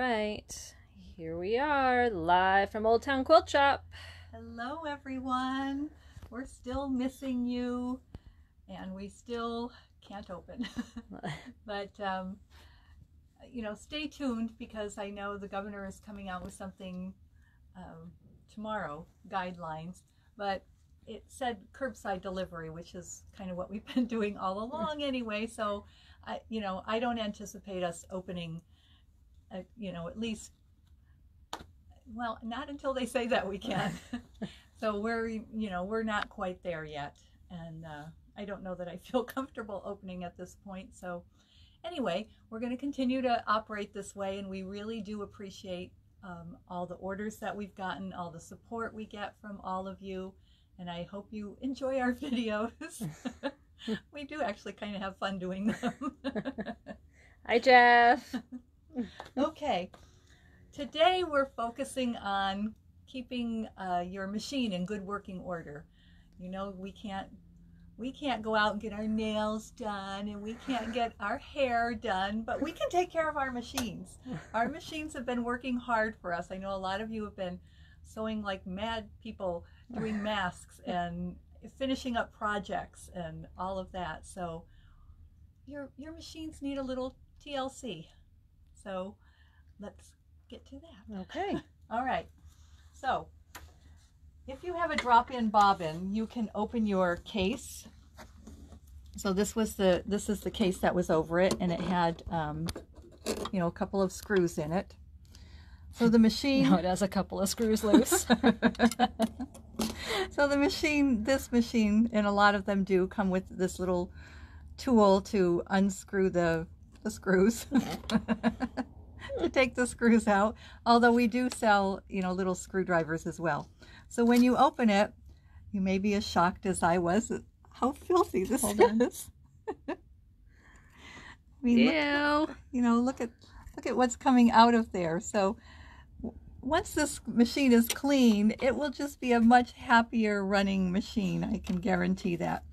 right. Here we are, live from Old Town Quilt Shop. Hello, everyone. We're still missing you, and we still can't open. but, um, you know, stay tuned because I know the governor is coming out with something um, tomorrow, guidelines. But it said curbside delivery, which is kind of what we've been doing all along anyway. So, I, you know, I don't anticipate us opening, uh, you know, at least well, not until they say that we can. so we're, you know, we're not quite there yet. And uh, I don't know that I feel comfortable opening at this point. So anyway, we're going to continue to operate this way. And we really do appreciate um, all the orders that we've gotten, all the support we get from all of you. And I hope you enjoy our videos. we do actually kind of have fun doing them. Hi, Jeff. okay. Today we're focusing on keeping uh, your machine in good working order. You know, we can't we can't go out and get our nails done and we can't get our hair done, but we can take care of our machines. Our machines have been working hard for us. I know a lot of you have been sewing like mad people doing masks and finishing up projects and all of that. So your your machines need a little TLC. So let's get to that. Okay. All right. So if you have a drop-in bobbin, you can open your case. So this was the this is the case that was over it, and it had um, you know a couple of screws in it. So the machine. No, it has a couple of screws loose. so the machine, this machine, and a lot of them do come with this little tool to unscrew the the screws. to take the screws out, although we do sell, you know, little screwdrivers as well. So when you open it, you may be as shocked as I was at how filthy this Hold is. I mean, Ew. Look, you know, look at look at what's coming out of there. So once this machine is clean, it will just be a much happier running machine. I can guarantee that.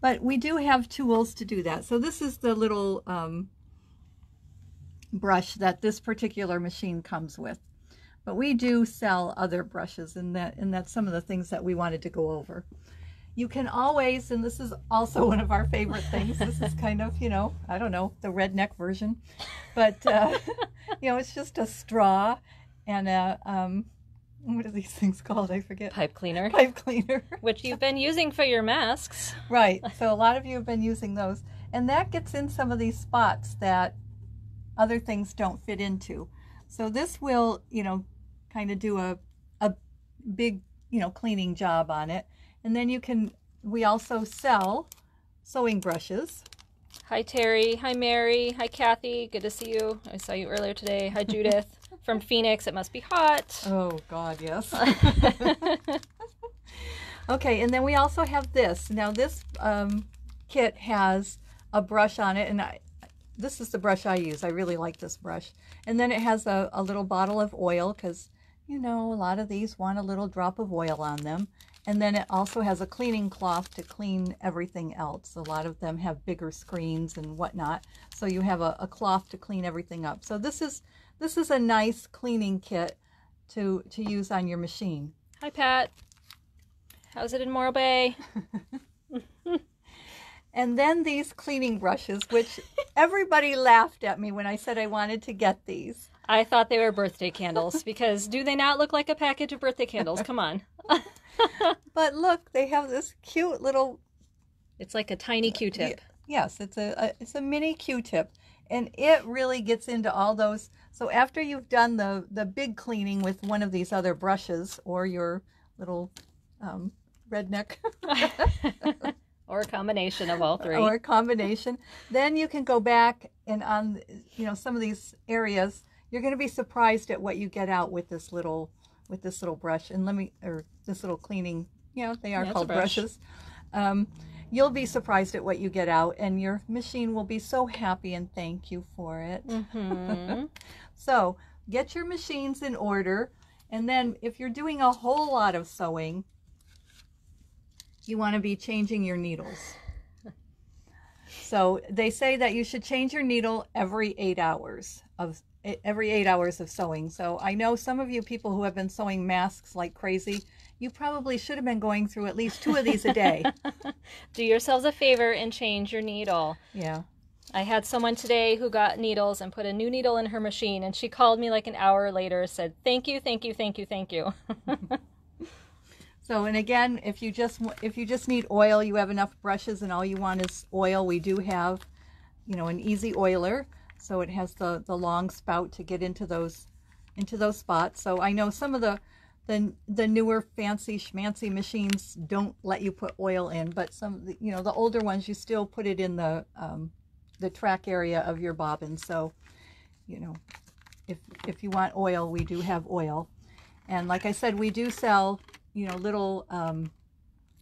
But we do have tools to do that. So this is the little um, brush that this particular machine comes with. But we do sell other brushes and that and that's some of the things that we wanted to go over. You can always, and this is also one of our favorite things, this is kind of, you know, I don't know, the redneck version, but, uh, you know, it's just a straw and a, um, what are these things called? I forget. Pipe cleaner. Pipe cleaner. Which you've been using for your masks. Right. So a lot of you have been using those. And that gets in some of these spots that other things don't fit into. So this will, you know, kind of do a, a big, you know, cleaning job on it. And then you can, we also sell sewing brushes. Hi, Terry. Hi, Mary. Hi, Kathy. Good to see you. I saw you earlier today. Hi, Judith. From Phoenix. It must be hot. Oh, God, yes. okay, and then we also have this. Now, this um, kit has a brush on it, and I, this is the brush I use. I really like this brush. And then it has a, a little bottle of oil because, you know, a lot of these want a little drop of oil on them. And then it also has a cleaning cloth to clean everything else. A lot of them have bigger screens and whatnot. So you have a, a cloth to clean everything up. So this is this is a nice cleaning kit to, to use on your machine. Hi, Pat. How's it in Morro Bay? And then these cleaning brushes, which everybody laughed at me when I said I wanted to get these. I thought they were birthday candles because do they not look like a package of birthday candles? Come on. but look, they have this cute little. It's like a tiny Q-tip. Yes, it's a, a it's a mini Q-tip, and it really gets into all those. So after you've done the the big cleaning with one of these other brushes or your little um, redneck or a combination of all three. Or a combination. Then you can go back and on you know some of these areas you're going to be surprised at what you get out with this little with this little brush. And let me or this little cleaning you know they are yeah, called brush. brushes. Um, you'll be surprised at what you get out and your machine will be so happy and thank you for it. Mm-hmm. so get your machines in order and then if you're doing a whole lot of sewing you want to be changing your needles. So they say that you should change your needle every eight hours of every eight hours of sewing. So I know some of you people who have been sewing masks like crazy. You probably should have been going through at least two of these a day. Do yourselves a favor and change your needle. yeah. I had someone today who got needles and put a new needle in her machine, and she called me like an hour later, said, Thank you, thank you, thank you, thank you. So and again, if you just if you just need oil, you have enough brushes, and all you want is oil. We do have, you know, an easy oiler, so it has the the long spout to get into those into those spots. So I know some of the the the newer fancy schmancy machines don't let you put oil in, but some you know the older ones you still put it in the um, the track area of your bobbin. So you know if if you want oil, we do have oil, and like I said, we do sell you know little um,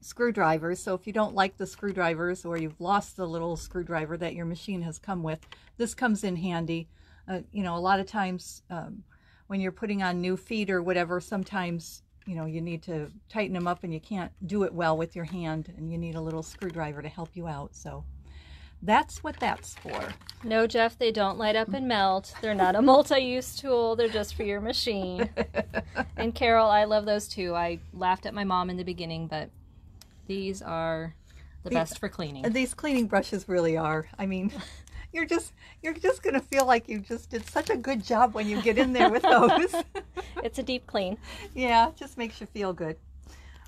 screwdrivers. So if you don't like the screwdrivers or you've lost the little screwdriver that your machine has come with, this comes in handy. Uh, you know, a lot of times um, when you're putting on new feet or whatever, sometimes you know you need to tighten them up and you can't do it well with your hand, and you need a little screwdriver to help you out. So that's what that's for. no, Jeff, they don't light up and melt. They're not a multi use tool, they're just for your machine. And Carol, I love those too. I laughed at my mom in the beginning, but these are the The- best for cleaning. These cleaning brushes really are. I mean, you're just you're just gonna feel like you just did such a good job when you get in there with those. It's a deep clean. yeah, just makes you feel good.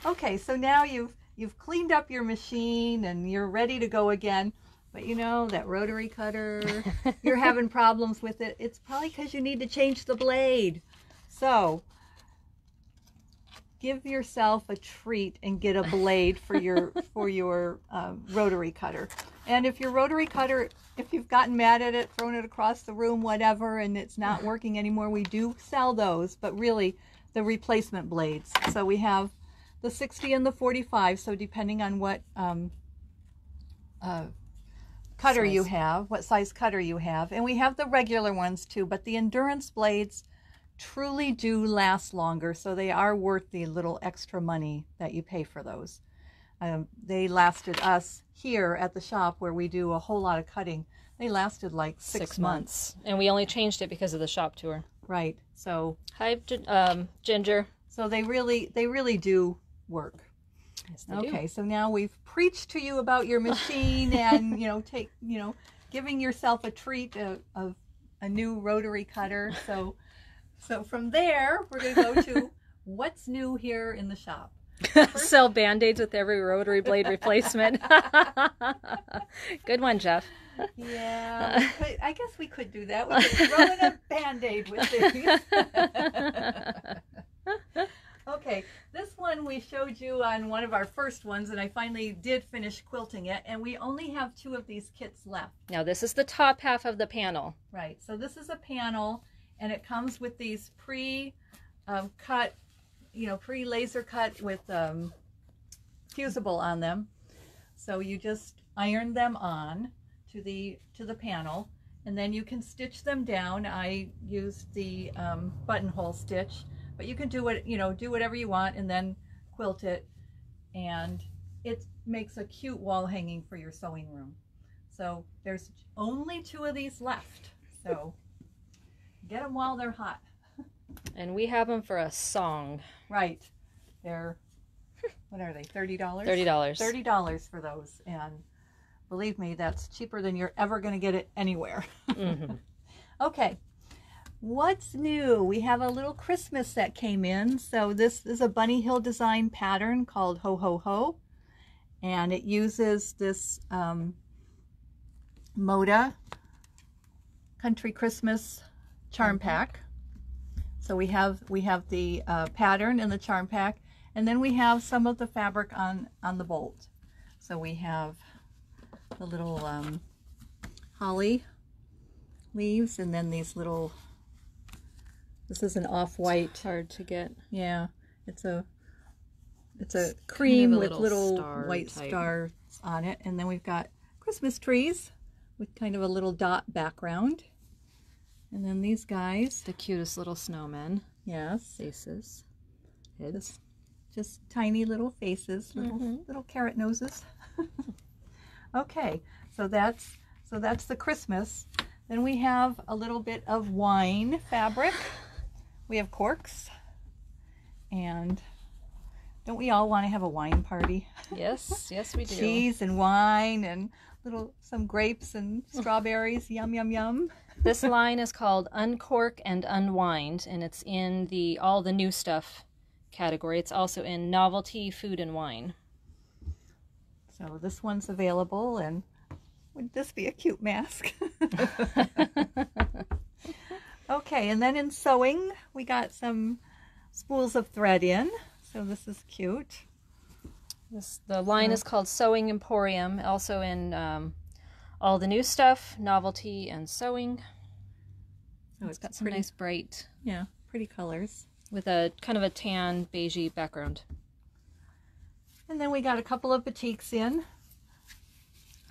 Okay, so now you've you've cleaned up your machine and you're ready to go again. But you know that rotary cutter, you're having problems with it. It's probably because you need to change the blade. So give yourself a treat and get a blade for your for your um, rotary cutter. And if your rotary cutter, if you've gotten mad at it, thrown it across the room, whatever, and it's not working anymore, we do sell those. But really, the replacement blades. So we have the 60 and the 45. So depending on what um, uh, cutter you have, what size cutter you have, and we have the regular ones too. But the endurance blades truly do last longer, so they are worth the little extra money that you pay for those. Um, they lasted us here at the shop where we do a whole lot of cutting. They lasted like six, months. And we only changed it because of the shop tour. right? So, Hi, um, Ginger. so they really, they really do work. Yes, they do. Okay, so now we've preached to you about your machine and you know take you know giving yourself a treat of, of a new rotary cutter. So so from there we're going to go to what's new here in the shop. Sell band aids with every rotary blade replacement. Good one, Jeff. Yeah, could, I guess we could do that. We could throw in a band aid with these. Okay, this one we showed you on one of our first ones, and I finally did finish quilting it, and we only have two of these kits left. Now, this is the top half of the panel. Right. So this is a panel, and it comes with these pre um, cut, you know, pre laser cut with um, fusible on them. So you just iron them on to the to the panel, and then you can stitch them down. I used the um, buttonhole stitch, but you can do it, you know, do whatever you want, and then quilt it, and it makes a cute wall hanging for your sewing room. So there's only two of these left. So get them while they're hot. And we have them for a song. Right. They're, what are they, $30? $30. $30 for those. And believe me, that's cheaper than you're ever going to get it anywhere. hmm Okay. What's new? We have a little Christmas that came in. So this is a Bunny Hill design pattern called Ho Ho Ho. And it uses this um, Moda Country Christmas charm pack. So we have we have the uh, pattern in the charm pack, and then we have some of the fabric on on the bolt. So we have the little um, holly leaves, and then these little. This is an off-white. It's hard to get. Yeah, it's a it's a It's kind cream of a with little little star white type. stars on it, and then we've got Christmas trees with kind of a little dot background, and then these guys. The cutest little snowmen. Yes, Faces. Heads. just tiny little faces, little Mhm. little carrot noses. okay, so that's so that's the Christmas. Then we have a little bit of wine fabric. We have corks. And don't we all want to have a wine party? Yes, yes, we do. Cheese and wine and little some grapes and strawberries. yum yum yum. this line is called Uncork and Unwind, and it's in the all the new stuff category. It's also in novelty, food, and wine. So this one's available, and would this be a cute mask? okay, and then in sewing, we got some spools of thread in. So this is cute. This, the line is called Sewing Emporium, also in um, all the new stuff, novelty, and sewing. So it's got some pretty, nice bright, yeah, pretty colors with a kind of a tan beigey background. And then we got a couple of batiks in,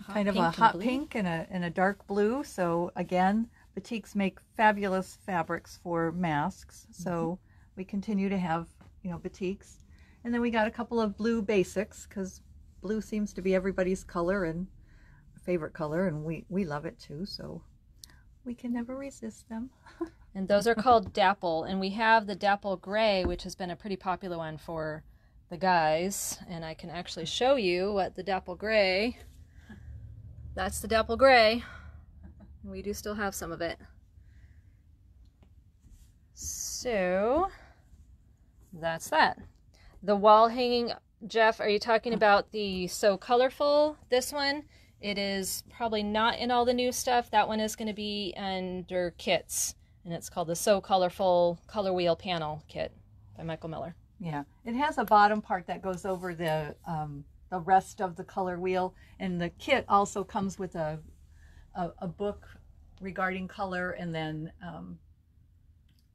kind of a hot pink and a and a dark blue. So again, batiks make fabulous fabrics for masks. So mm -hmm. we continue to have you know batiks. And then we got a couple of blue basics because blue seems to be everybody's color and favorite color, and we, we love it too, so we can never resist them. and those are called Dapple, and we have the Dapple Gray, which has been a pretty popular one for the guys, and I can actually show you what the Dapple Gray, that's the Dapple Gray. We do still have some of it. So, that's that. The wall hanging, Jeff, are you talking about the So Colorful, this one? It is probably not in all the new stuff. That one is going to be under kits, and it's called the So Colorful Color Wheel Panel Kit by Michael Miller. Yeah, it has a bottom part that goes over the um, the rest of the color wheel, and the kit also comes with a a, a book regarding color, and then um,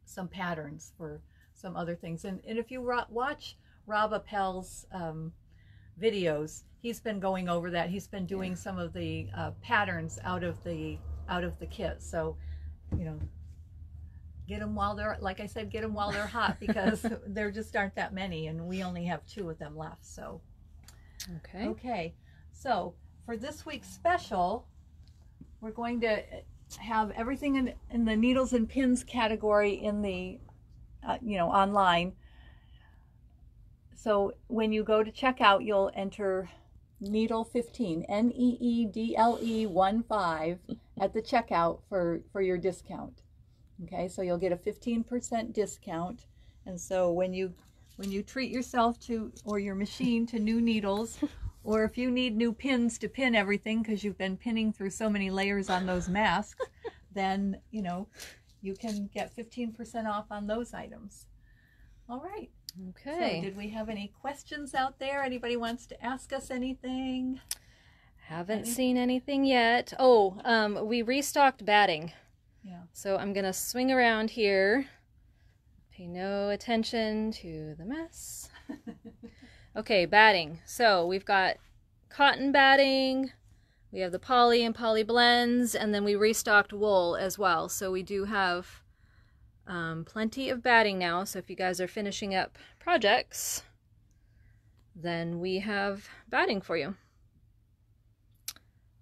some patterns for some other things. And and if you watch Rob Appell's um, videos, he's been going over that. He's been doing yeah. some of the uh, patterns out of the out of the kit. So, you know, get them while they're like I said, get them while they're hot because there just aren't that many, and we only have two of them left. So, okay, okay. So for this week's special, we're going to have everything in, in the needles and pins category in the, uh, you know, online. So when you go to checkout, you'll enter needle 15, N-E-E-D-L-E 1 5 at the checkout for, for your discount. Okay, so you'll get a 15% discount. And so when you when you treat yourself to or your machine to new needles or if you need new pins to pin everything because you've been pinning through so many layers on those masks, then, you know, you can get 15% off on those items. All right. Okay. So did we have any questions out there? Anybody wants to ask us anything? Haven't Any? seen anything yet. Oh, um, we restocked batting. Yeah. So I'm going to swing around here. Pay no attention to the mess. okay, batting. So we've got cotton batting. We have the poly and poly blends, and then we restocked wool as well. So we do have um, plenty of batting now, so if you guys are finishing up projects, then we have batting for you.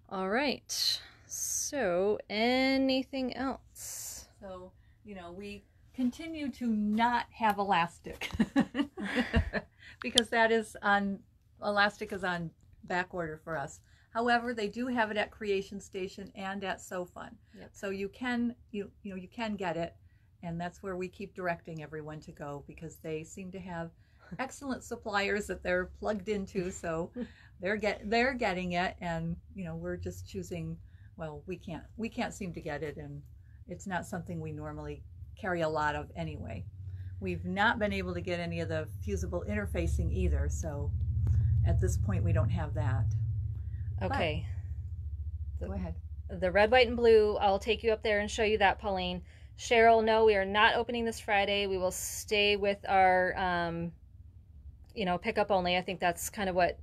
All right, so anything else? So, you know, we continue to not have elastic because that is on, elastic is on back order for us. However, they do have it at Creation Station and at Sew Fun. Yep. So you can you you know you can get it and that's where we keep directing everyone to go because they seem to have excellent suppliers that they're plugged into so they're get they're getting it and you know we're just choosing well we can't we can't seem to get it and it's not something we normally carry a lot of anyway we've not been able to get any of the fusible interfacing either so at this point we don't have that okay but, go ahead the red white and blue i'll take you up there and show you that pauline Cheryl, no, we are not opening this Friday. We will stay with our, um, you know, pickup only. I think that's kind of what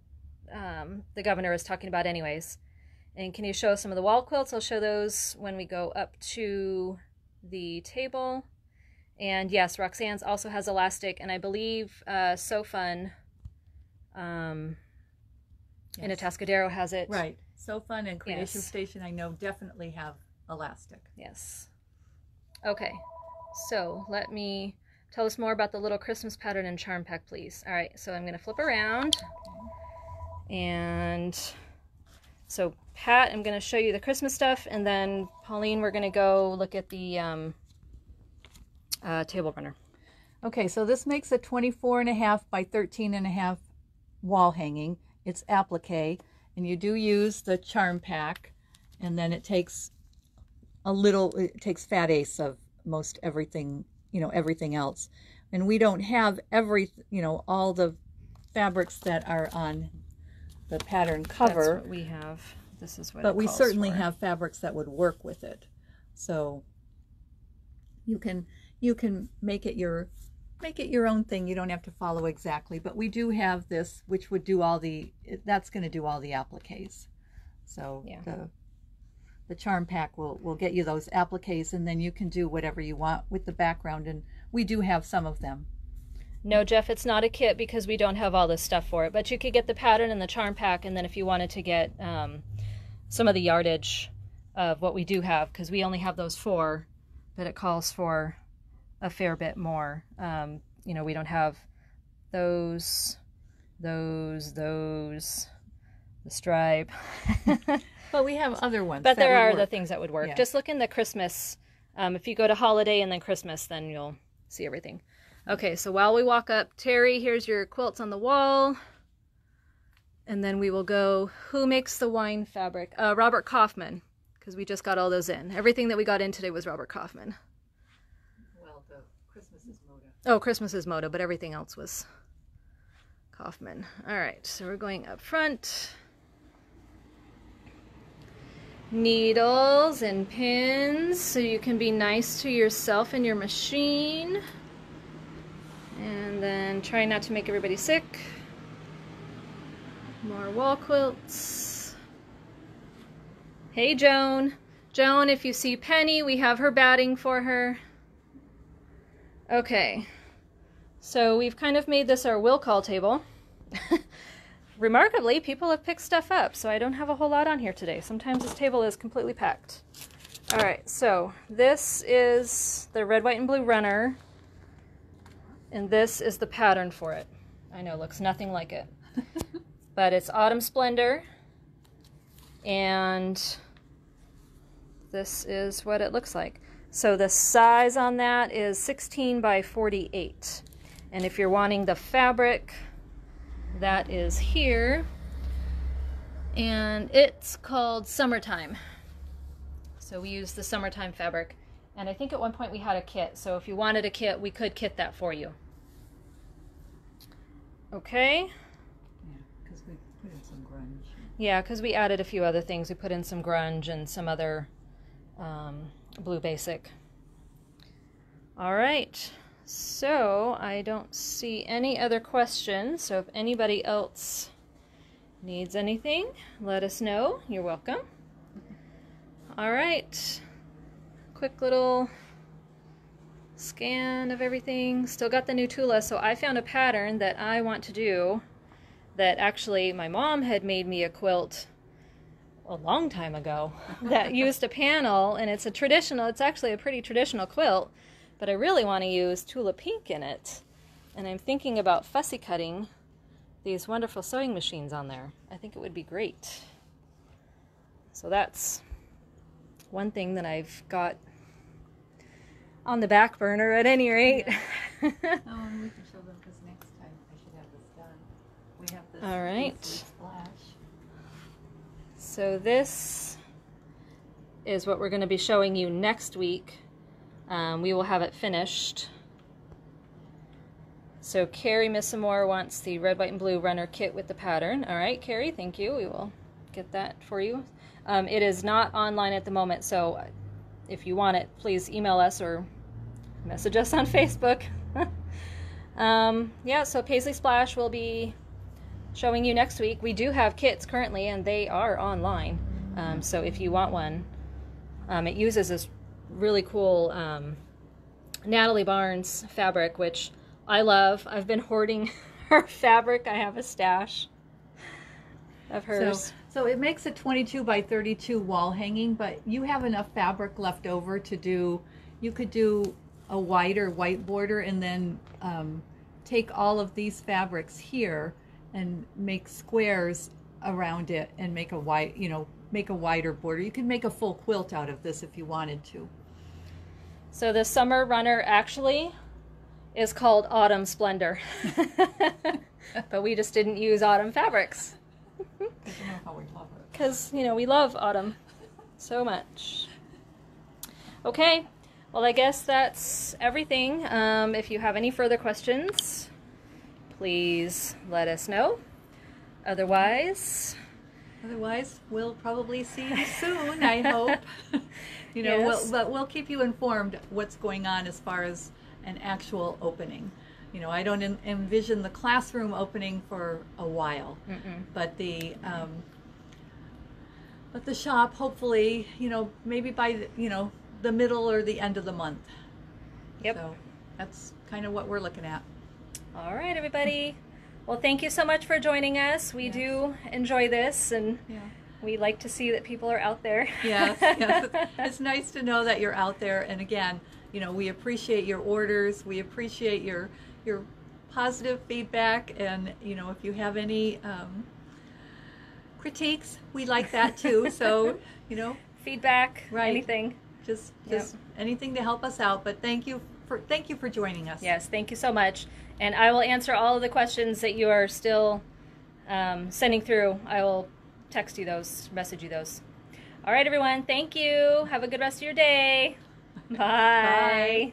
um, the governor is talking about, anyways. And can you show some of the wall quilts? I'll show those when we go up to the table. And yes, Roxanne's also has elastic, and I believe uh, Sew Fun um, yes. in Atascadero has it. Right. Sew Fun and Creation yes. Station, I know, definitely have elastic. Yes. Okay, so let me tell us more about the little Christmas pattern and charm pack, please. All right, so I'm going to flip around. And so Pat, I'm going to show you the Christmas stuff, and then Pauline, we're going to go look at the um, uh, table runner. Okay, so this makes a 24 and a half by 13 and a half wall hanging. It's applique, and you do use the charm pack, and then it takes a little, it takes fat eighths of most everything, you know, everything else. And we don't have every, you know, all the fabrics that are on the pattern cover. That's what we have. This is what but we certainly for. have fabrics that would work with it so you can you can make it your make it your own thing you don't have to follow exactly but we do have this which would do all the that's going to do all the appliques so Yeah. the the charm pack will will get you those appliques and then you can do whatever you want with the background and we do have some of them No, Jeff, it's not a kit because we don't have all this stuff for it. But you could get the pattern and the charm pack, and then if you wanted to get um, some of the yardage of what we do have, because we only have those four, but it calls for a fair bit more. Um, you know, we don't have those, those, those, the stripe. but we have other ones but there are the things that would work. Yeah. Just look in the Christmas. Um, if you go to holiday and then Christmas, then you'll see everything. Okay, so while we walk up, Terry, here's your quilts on the wall. And then we will go, who makes the wine fabric? Uh, Robert Kaufman, because we just got all those in. Everything that we got in today was Robert Kaufman. well the christmas is moda Oh, Christmas is Moda, but everything else was Kaufman. All right, so we're going up front. Needles and pins so you can be nice to yourself and your machine. And then try not to make everybody sick. More wall quilts. Hey, Joan. Joan, if you see Penny, we have her batting for her. Okay, so we've kind of made this our will call table. Remarkably, people have picked stuff up, so I don't have a whole lot on here today. Sometimes this table is completely packed. All right, so this is the red, white, and blue runner, and this is the pattern for it. I know, it looks nothing like it, but it's Autumn Splendor, and this is what it looks like. So the size on that is 16 by 48. And if you're wanting the fabric, that is here. And it's called Summertime. So we use the summertime fabric. And I think at one point we had a kit. So if you wanted a kit, we could kit that for you. Okay. yeah because we put in some grunge Yeah, because we added a few other things. We put in some grunge and some other um, blue basic. All right. So I don't see any other questions. So if anybody else needs anything, let us know. You're welcome. All right. Quick little scan of everything. Still got the new Tula. So I found a pattern that I want to do that actually my mom had made me a quilt a long time ago that used a panel and it's a traditional it's actually a pretty traditional quilt but i really want to use tula pink in it and i'm thinking about fussy cutting these wonderful sewing machines on there i think it would be great so that's one thing that i've got on the back burner at any rate Oh, and we can show them because next time I should have this done. We have this. All right. Splash. So this is what we're going to be showing you next week. Um, we will have it finished. So Carrie Missamore wants the red, white, and blue runner kit with the pattern. All right, Carrie, thank you. We will get that for you. Um, it is not online at the moment, so if you want it, please email us or message us on Facebook. um, yeah, so Paisley Splash will be showing you next week. We do have kits currently, and they are online. Um, so if you want one, um, it uses this really cool um, Natalie Barnes fabric, which I love. I've been hoarding her fabric. I have a stash. of hers. So, so it makes a 22 by 32 wall hanging, but you have enough fabric left over to do, you could do a wider white border and then um, take all of these fabrics here and make squares around it and make a white, you know, make a wider border. You can make a full quilt out of this if you wanted to. So the summer runner actually is called Autumn Splendor. but we just didn't use autumn fabrics. Because, you know, we love autumn so much. Okay, well, I guess that's everything. Um, if you have any further questions, please let us know. Otherwise, Otherwise, we'll probably see you soon, I hope. you know, Yes. we'll, but we'll keep you informed what's going on as far as an actual opening. You know, I don't en- envision the classroom opening for a while, Mm-mm. but the um, but the shop, hopefully, you know, maybe by the, you know the middle or the end of the month. Yep. So that's kind of what we're looking at. All right, everybody. Well, thank you so much for joining us. We Yes. do enjoy this, and Yeah. we like to see that people are out there. yes, yes. It's nice to know that you're out there. And again, you know, we appreciate your orders. We appreciate your your positive feedback. And you know, if you have any um, critiques, we like that too. So you know, Feedback, Right. anything. just Yep. just anything to help us out. But thank you for thank you for joining us. Yes, thank you so much. And I will answer all of the questions that you are still um, sending through. I will text you those, message you those. All right, everyone. Thank you. Have a good rest of your day. Bye. Bye.